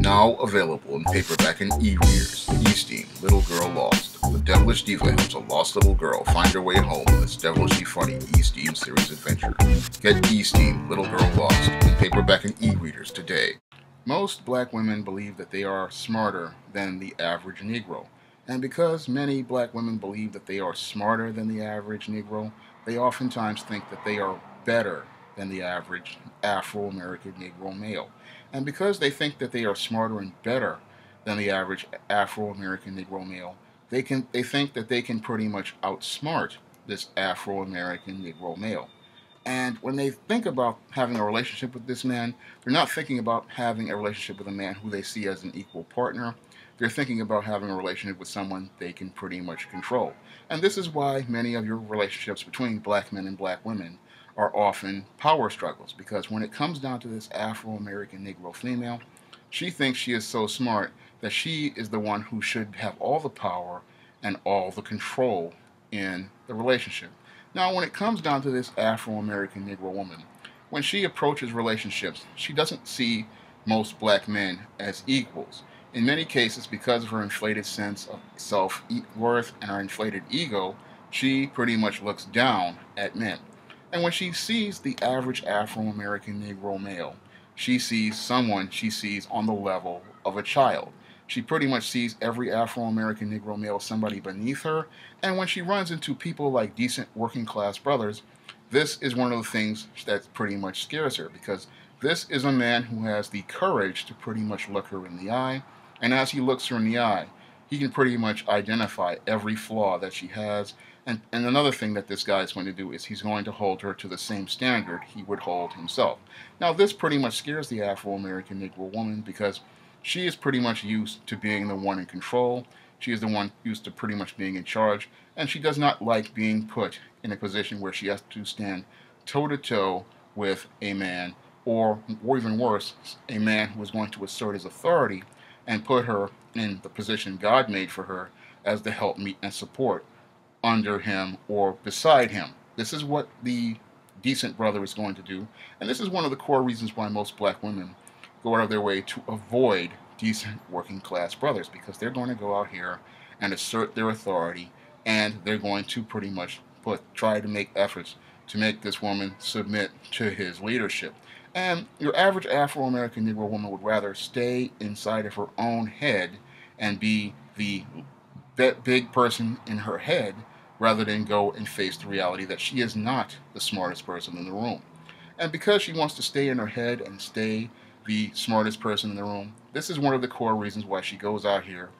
Now available in paperback and e-readers, E-Steam, Little Girl Lost. The devilish diva helps a lost little girl find her way home in this devilishly funny E-Steam series adventure. Get E-Steam, Little Girl Lost in paperback and e-readers today. Most black women believe that they are smarter than the average Negro. And because many black women believe that they are smarter than the average Negro, they oftentimes think that they are better than the average Afro American Negro male. And because they think that they are smarter and better than the average Afro American Negro male, they can they think that they can pretty much outsmart this Afro American Negro male. And when they think about having a relationship with this man, they're not thinking about having a relationship with a man who they see as an equal partner. They're thinking about having a relationship with someone they can pretty much control. And this is why many of your relationships between black men and black women are often power struggles because when it comes down to this Afro American Negro female, she thinks she is so smart that she is the one who should have all the power and all the control in the relationship. Now, when it comes down to this Afro American Negro woman, when she approaches relationships, she doesn't see most black men as equals. In many cases, because of her inflated sense of self worth and her inflated ego, she pretty much looks down at men. And when she sees the average Afro American Negro male, she sees someone she sees on the level of a child. She pretty much sees every Afro American Negro male as somebody beneath her. And when she runs into people like decent working class brothers, this is one of the things that pretty much scares her because this is a man who has the courage to pretty much look her in the eye. And as he looks her in the eye, he can pretty much identify every flaw that she has and, and another thing that this guy is going to do is he's going to hold her to the same standard he would hold himself. Now, this pretty much scares the Afro American Negro woman because she is pretty much used to being the one in control. She is the one used to pretty much being in charge, and she does not like being put in a position where she has to stand toe to toe with a man, or, or even worse, a man who is going to assert his authority and put her in the position God made for her as the helpmeet and support under him or beside him. This is what the decent brother is going to do. And this is one of the core reasons why most black women go out of their way to avoid decent working class brothers because they're going to go out here and assert their authority and they're going to pretty much put try to make efforts to make this woman submit to his leadership. And your average Afro American Negro woman would rather stay inside of her own head and be the big person in her head rather than go and face the reality that she is not the smartest person in the room. And because she wants to stay in her head and stay the smartest person in the room, this is one of the core reasons why she goes out here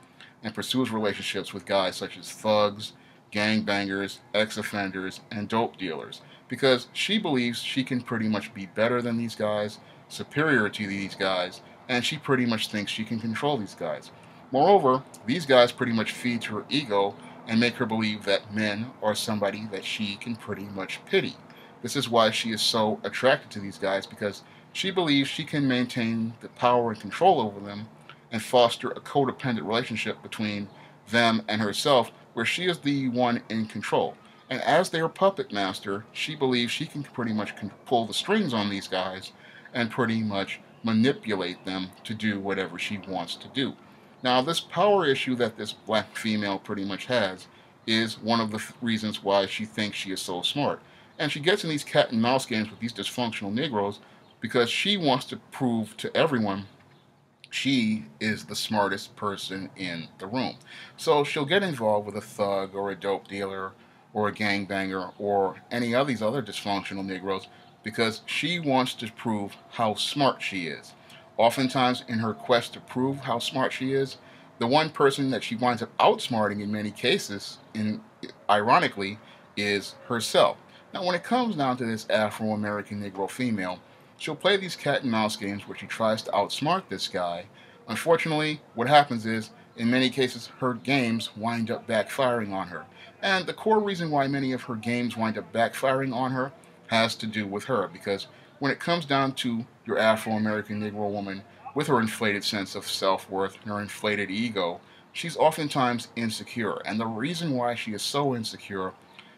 and pursues relationships with guys such as thugs, gangbangers, ex offenders, and dope dealers. Because she believes she can pretty much be better than these guys, superior to these guys, and she pretty much thinks she can control these guys. Moreover, these guys pretty much feed her ego and make her believe that men are somebody that she can pretty much pity. This is why she is so attracted to these guys because she believes she can maintain the power and control over them and foster a codependent relationship between them and herself where she is the one in control. And as their puppet master, she believes she can pretty much pull the strings on these guys and pretty much manipulate them to do whatever she wants to do. Now, this power issue that this black female pretty much has is one of the reasons why she thinks she is so smart. And she gets in these cat and mouse games with these dysfunctional Negroes because she wants to prove to everyone she is the smartest person in the room. So she'll get involved with a thug or a dope dealer or a gangbanger or any of these other dysfunctional Negroes because she wants to prove how smart she is. Oftentimes, in her quest to prove how smart she is, the one person that she winds up outsmarting in many cases, in, ironically, is herself. Now, when it comes down to this Afro American Negro female, she'll play these cat and mouse games where she tries to outsmart this guy. Unfortunately, what happens is, in many cases, her games wind up backfiring on her. And the core reason why many of her games wind up backfiring on her has to do with her, because when it comes down to your Afro American Negro woman with her inflated sense of self worth and her inflated ego, she's oftentimes insecure. And the reason why she is so insecure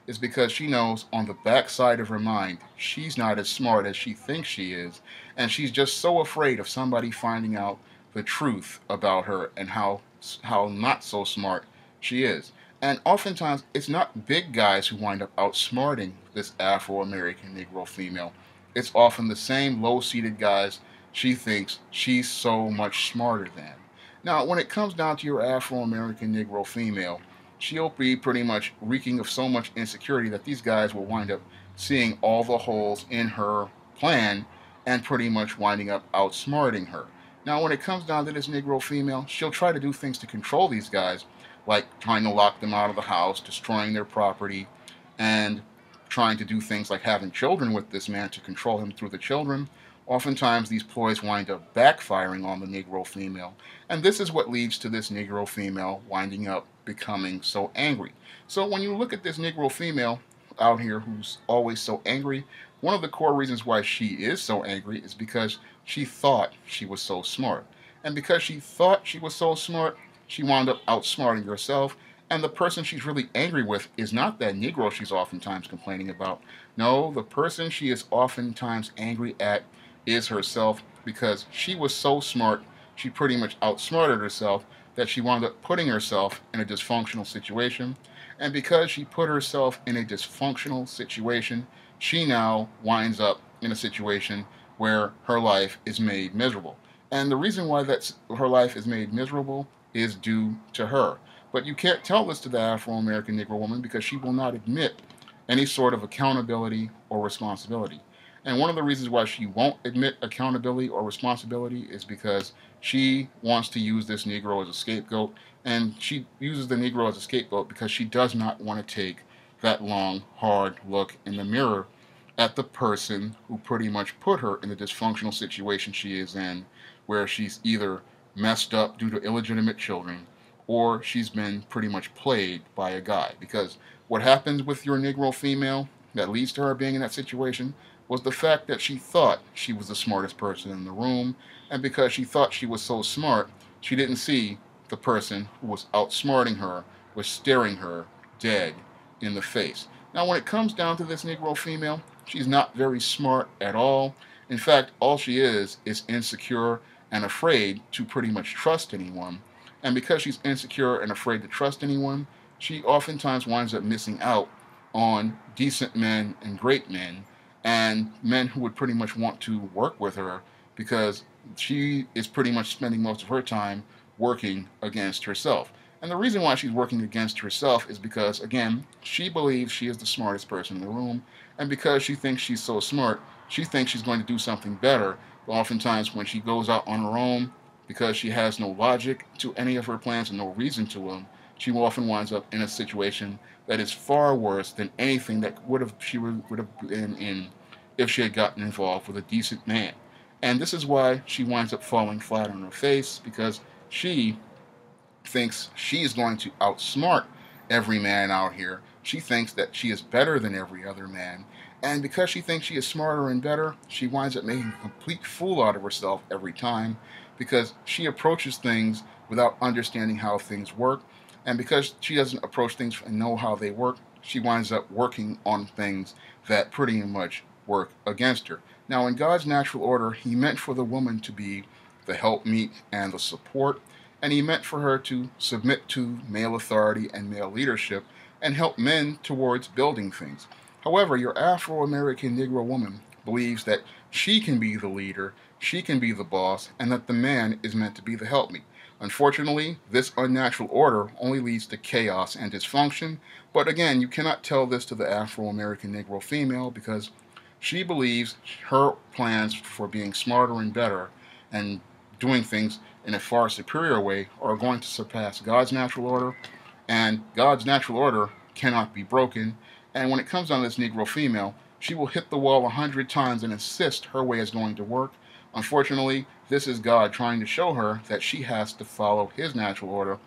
is because she knows on the backside of her mind she's not as smart as she thinks she is. And she's just so afraid of somebody finding out the truth about her and how how not so smart she is. And oftentimes, it's not big guys who wind up outsmarting this Afro American Negro female. It's often the same low seated guys she thinks she's so much smarter than. Now, when it comes down to your Afro American Negro female, she'll be pretty much reeking of so much insecurity that these guys will wind up seeing all the holes in her plan and pretty much winding up outsmarting her. Now, when it comes down to this Negro female, she'll try to do things to control these guys, like trying to lock them out of the house, destroying their property, and trying to do things like having children with this man to control him through the children. Oftentimes, these ploys wind up backfiring on the Negro female, and this is what leads to this Negro female winding up becoming so angry. So, when you look at this Negro female out here who's always so angry, one of the core reasons why she is so angry is because she thought she was so smart. And because she thought she was so smart, she wound up outsmarting herself. And the person she's really angry with is not that Negro she's oftentimes complaining about. No, the person she is oftentimes angry at is herself because she was so smart, she pretty much outsmarted herself that she wound up putting herself in a dysfunctional situation. And because she put herself in a dysfunctional situation, she now winds up in a situation where her life is made miserable. And the reason why that's her life is made miserable is due to her. But you can't tell this to the Afro American Negro woman because she will not admit any sort of accountability or responsibility. And one of the reasons why she won't admit accountability or responsibility is because she wants to use this Negro as a scapegoat. And she uses the Negro as a scapegoat because she does not want to take that long, hard look in the mirror at the person who pretty much put her in the dysfunctional situation she is in, where she's either messed up due to illegitimate children or she's been pretty much played by a guy. Because what happens with your Negro female that leads to her being in that situation was the fact that she thought she was the smartest person in the room, and because she thought she was so smart, she didn't see the person who was outsmarting her was staring her dead in the face. Now, when it comes down to this Negro female, she's not very smart at all. In fact, all she is is insecure and afraid to pretty much trust anyone. And because she's insecure and afraid to trust anyone, she oftentimes winds up missing out on decent men and great men and men who would pretty much want to work with her because she is pretty much spending most of her time working against herself. And the reason why she's working against herself is because, again, she believes she is the smartest person in the room, and because she thinks she's so smart, she thinks she's going to do something better. But oftentimes, when she goes out on her own, because she has no logic to any of her plans and no reason to them, she often winds up in a situation that is far worse than anything that would have she would, would have been in if she had gotten involved with a decent man. And this is why she winds up falling flat on her face because she thinks she is going to outsmart every man out here. She thinks that she is better than every other man. And because she thinks she is smarter and better, she winds up making a complete fool out of herself every time because she approaches things without understanding how things work and because she doesn't approach things and know how they work, she winds up working on things that pretty much work against her. Now, in God's natural order, He meant for the woman to be the helpmeet and the support, and He meant for her to submit to male authority and male leadership and help men towards building things. However, your Afro American Negro woman believes that she can be the leader, she can be the boss, and that the man is meant to be the helpmeet. Unfortunately, this unnatural order only leads to chaos and dysfunction, but again, you cannot tell this to the Afro-American Negro female because she believes her plans for being smarter and better and doing things in a far superior way are going to surpass God's natural order, and God's natural order cannot be broken. And when it comes down to this Negro female, she will hit the wall a hundred times and insist her way is going to work, Unfortunately, this is God trying to show her that she has to follow his natural order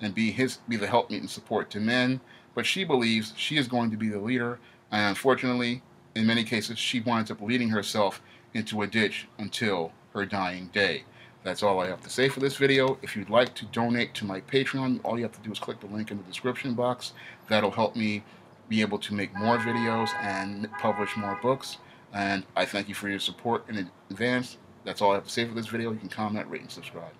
and be his be the helpmeet and support to men, but she believes she is going to be the leader, and unfortunately, in many cases, she winds up leading herself into a ditch until her dying day. That's all I have to say for this video. If you'd like to donate to my Patreon, all you have to do is click the link in the description box. That'll help me be able to make more videos and publish more books. And I thank you for your support in advance. That's all I have to say for this video. You can comment, rate, and subscribe.